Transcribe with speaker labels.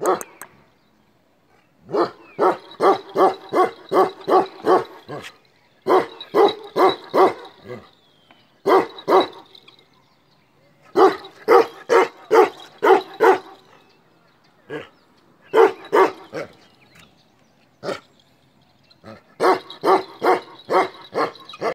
Speaker 1: Yeah.